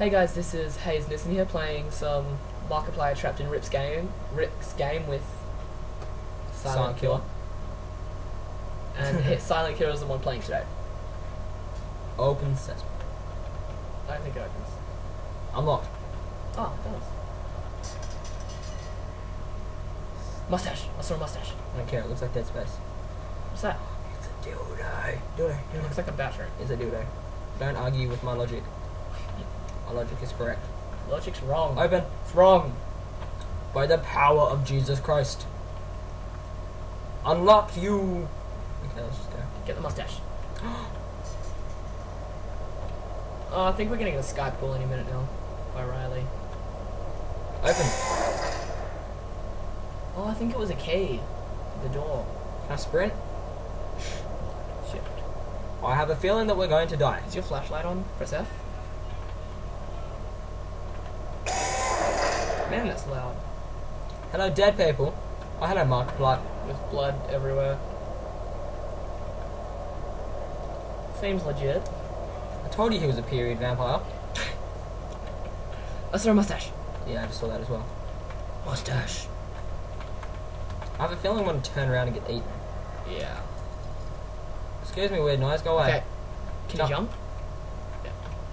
Hey guys, this is Hayz Nissen here playing some Markiplier Trapped in Rick's game, Rick's game with Silent, Silent Killer. Killer. And hit Silent Killer is the one playing today. Open sesame. I don't think it opens. Unlocked. Oh, it does. Mustache. I saw a mustache. I don't care. It looks like Dead Space. What's that? It's a dildo. Dildo. It looks like a battery. It's a dildo. Don't argue with my logic. My logic is correct. Logic's wrong. Open. It's wrong. By the power of Jesus Christ. Unlock you. Okay, let's just go. Get the mustache. Oh, I think we're getting a Skype call any minute now by Riley. Open. Oh, I think it was a key the door. Can I sprint? Shift. I have a feeling that we're going to die. Is your flashlight on? Press F. Man, that's loud. Hello, dead people. Oh, hello, Markiplier. With blood everywhere. Seems legit. I told you he was a period vampire. I saw a mustache. Yeah, I just saw that as well. Mustache. I have a feeling I'm to turn around and get eaten. Yeah. Excuse me, weird noise. Go away. Okay. Can No. you jump?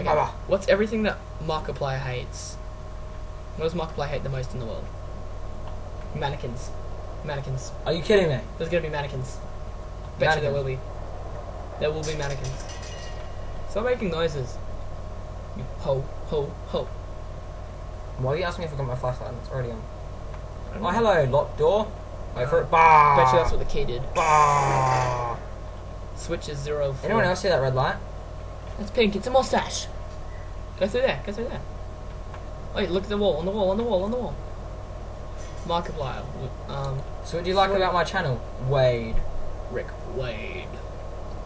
Yeah. Okay. What's everything that Markiplier hates? What does Markiplier hate the most in the world? Mannequins. Mannequins. Are you kidding me? There's gonna be mannequins. Bet you there will be. There will be mannequins. Stop making noises. You ho ho ho. Why are you asking me if I got my flashlight? It's already on. Oh, know. hello, locked door. Wait for Uh, it. Bah! Bet you that's what the key did. Bah! Switch is zero. Four. Anyone else see that red light? It's pink. It's a mustache. Go through there. Go through there. Wait, look at the wall. On the wall. On the wall. On the wall. Markiplier. Um, So what do you like about my channel? Wade. Rick Wade.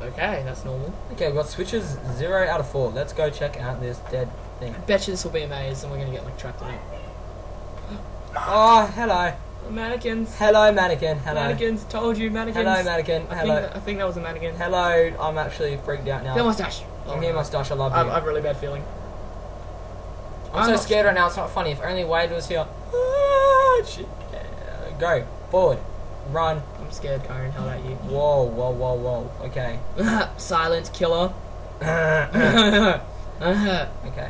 Okay, that's normal. Okay, we've got switches 0 out of 4. Let's go check out this dead thing. I Bet you this will be a maze, and we're gonna get like trapped in it. Oh, hello. Mannequins. Hello, mannequin. Hello. Mannequins. Told you, mannequins. Hello, mannequin. I Hello. think, I think that was a mannequin. Hello. I'm actually freaked out now. now. mustache. Oh, I'm here, no. mustache. I love you. I have a really bad feeling. I'm so not- scared right now. It's not funny. If only Wade was here. Ah. Go forward. Run. I'm scared, Karen. How about you? Whoa, whoa, whoa, whoa. Okay. Silent killer. okay.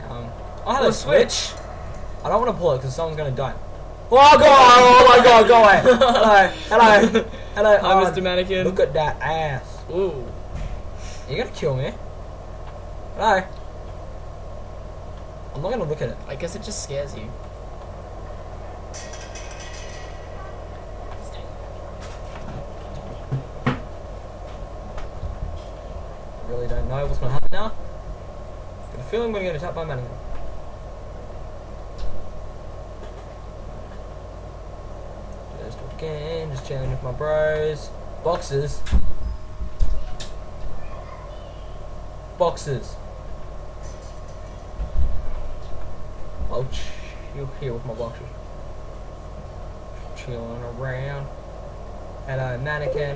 Um. Oh, hello, Oh, switch. I don't want to pull it because someone's gonna die. Oh god! Oh my god! Go away. Hello. Hello. Hello. Hi, oh, Mr. Mannequin. Look at that ass. Ooh. You're you gonna kill me? Hello. I'm not gonna look at it. I guess it just scares you. Really don't know what's gonna happen now. Got a feeling we're gonna get attacked by mannequin. Just again, just chilling with my bros. Boxes. Boxes. I'll chill here with my boxes. Chilling around. Hello, mannequin.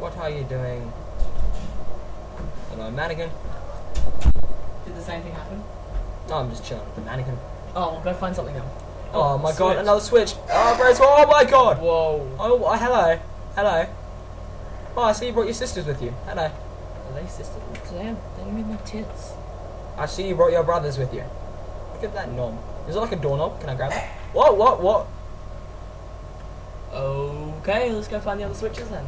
What are you doing? Hello, mannequin. Did the same thing happen? No, I'm just chilling with the mannequin. Oh, go find something now. Oh, my god, another switch. Oh, Brace, oh my god. Whoa. Oh, uh, hello. Hello. Oh, I see you brought your sisters with you. Hello. Are they sisters? Damn, they mean my tits. I see you brought your brothers with you. Look at that knob. Is it like a doorknob? Can I grab it? What, what, what? Okay, let's go find the other switches then.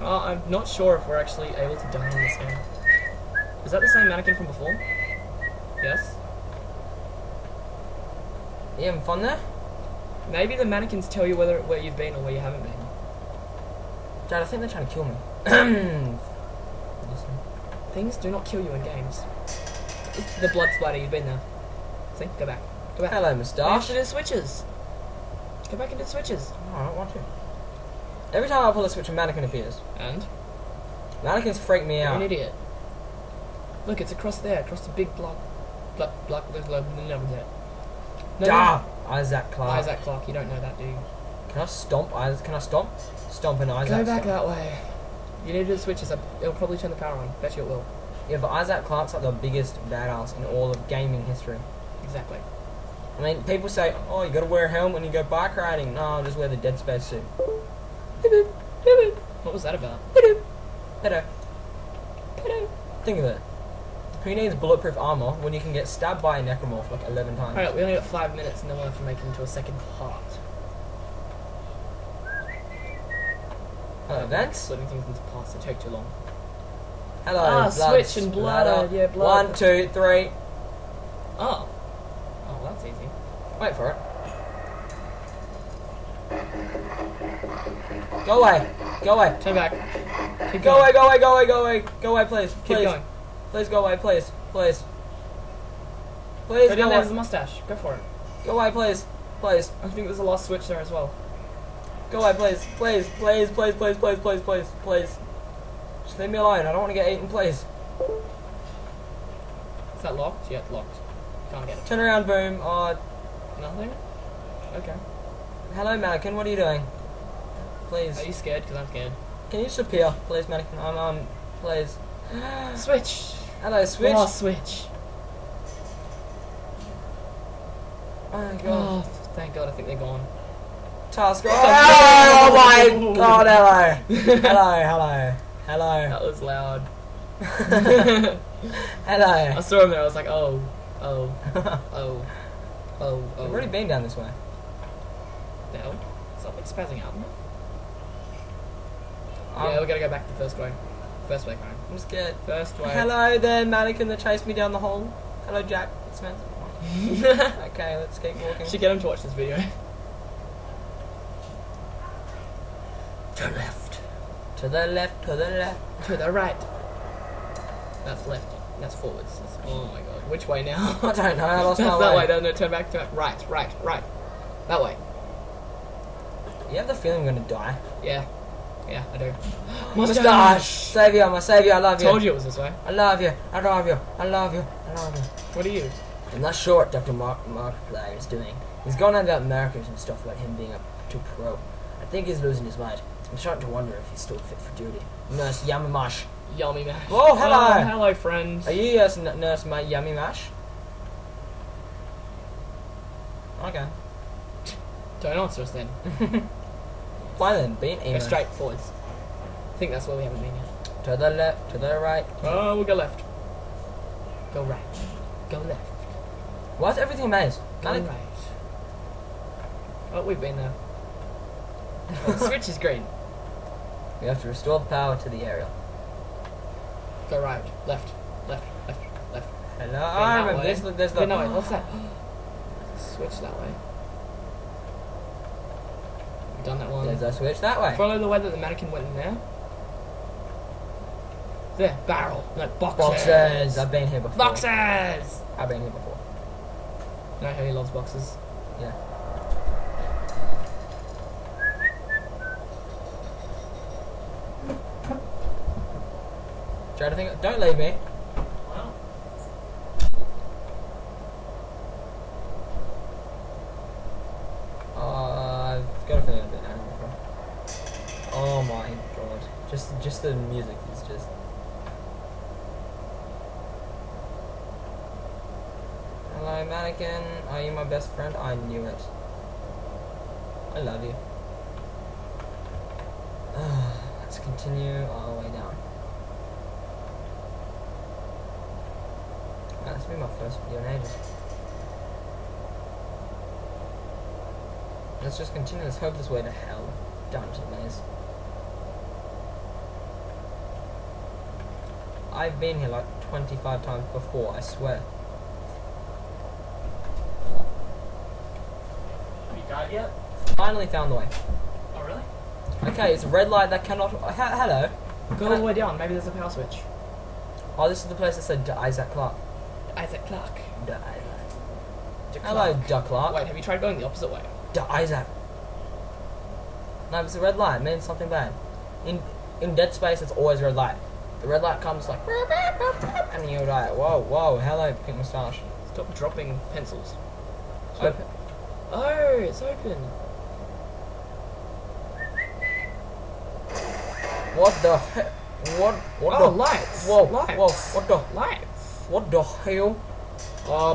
Uh, I'm not sure if we're actually able to die in this game. Is that the same mannequin from before? Yes. You having fun there? Maybe the mannequins tell you whether where you've been or where you haven't been. Dad, I think they're trying to kill me. Things do not kill you in games. The blood splatter, you've been there. See? Go back. Go back. Hello, We have moustache. to do switches. Go back into the switches. No, I don't want to. Every time I pull a switch, a mannequin appears. And? Mannequins freak me You're out. an idiot. Look, it's across there, across the big block. Block, block, block, block, no, no, no. Ah, Isaac Clarke. Isaac Clarke, you don't know that, do you? Can I stomp Can I stomp? Stomp an Isaac. Go back stomp. that way. You need to do the switches up. It'll probably turn the power on. Bet you it will. Yeah, but Isaac Clarke's like the biggest badass in all of gaming history. Exactly. I mean, people say, oh, you gotta wear a helmet when you go bike riding. No, I'll just wear the Dead Space suit. What was that about? Hello. Think of it. Who needs bulletproof armor when you can get stabbed by a necromorph like 11 times? Alright, we only got five minutes and then we'll have to make it into a second part. Hello, Vance. Splitting things into parts that take too long. Hello, Ah, blood switch and splatter. blood, yeah, blood. One, two, three. Oh. Easy. Wait for it. Go away. Go away. Turn back. Keep Go going. away, go away, go away, go away. Go away, please. Keep Please. going. Please go away, please. Please. Please Go go down there, there's a mustache. Go for it. Go away, please. Please. I think there's a last switch there as well. Go away, please. Please, please, please, please, please, please, please, please. Just leave me alone. I don't want to get eaten, please. Is that locked? Yeah, it's locked. Can't get it. Turn around, boom. Oh, Nothing? Okay. hello, mannequin. What are you doing? Please. Are you scared? Because I'm scared. Can you just appear, please, mannequin? I'm, um, please. Switch! Hello, switch. Oh, switch. Oh my god. Oh, thank God, I think they're gone. Task. Oh, oh my god, hello. Hello, hello. Hello. That was loud. Hello. I saw him there, I was like, oh, oh, oh, oh, oh. I've already been down this way. The hell? Something spazzing out. Um, yeah, we gotta go back the first way. First way, Karen. I'm scared. First way. Hello there, mannequin that chased me down the hole. Hello, Jack. It's Spencer. Okay, let's keep walking. Should get him to watch this video. Turn left. To the left, to the left. To the right. That's left. That's forwards. That's, oh my god. Which way now? I don't know, I lost That's my that way. way. No, no, turn back. Turn back. Right, right, right. That way. You have the feeling I'm gonna die. Yeah. Yeah, I do. Mustache! Savior, my savior, I love you. Told you it was this way. I love you, I love you, I love you, I love you. What are you? I'm not sure what Dr. Mark Markiplier is doing. He's gone on about Americans and stuff about him being a too pro. I think he's losing his mind. I'm starting to wonder if he's still fit for duty. Nurse Yamimash. Yummy mash. Oh, hello. Oh, hello, friend. Are you yes, n- Nurse yummy mash? Okay. Don't answer us then. Fine then, be an Go straight forwards. I think that's where we haven't been yet. To the left, to the right. Oh, we'll go left. Go right. Go left. Why is everything a maze? Go right. Oh, we've been there. Oh, the switch is green. We have to restore the power to the aerial. Go right. Left. Left. Left. Left. Hello. I remember this. There's the. Wait, no, wait, what's that? Switch that way. We've done that one. There's a switch that way. Follow the way that the mannequin went in there. There, barrel. No, boxes. Boxes. I've been here before. Boxes! I've been here before. You know how he loves boxes. Yeah. Try to think. Don't leave me. Uh, I've got a feeling I've been out before. Oh my god! Just, just the music is just. Hello, mannequin. Are you my best friend? I knew it. I love you. Let's continue all the way down. This will be my first video in ages. Let's just continue. Let's hope this way to hell. Down to the maze. I've been here like 25 times before, I swear. Have you died yet? Finally found the way. Oh, really? Okay, it's a red light that cannot. Hello. Go all the way down. Maybe there's a power switch. Oh, this is the place that said Isaac Clarke. Isaac Clarke. D- Isaac. Hello, Clark. Duck Clark. Wait, have you tried going the opposite way? D- Isaac. No, it's a red light. It means something bad. In in Dead Space, it's always red light. The red light comes like, and you die. Whoa, whoa. Hello, pink moustache. Stop dropping pencils. Open. Oh, it's open. What the he- What? What oh, the? lights. Whoa, lights. whoa. What the? Lights. What the hell? Oh,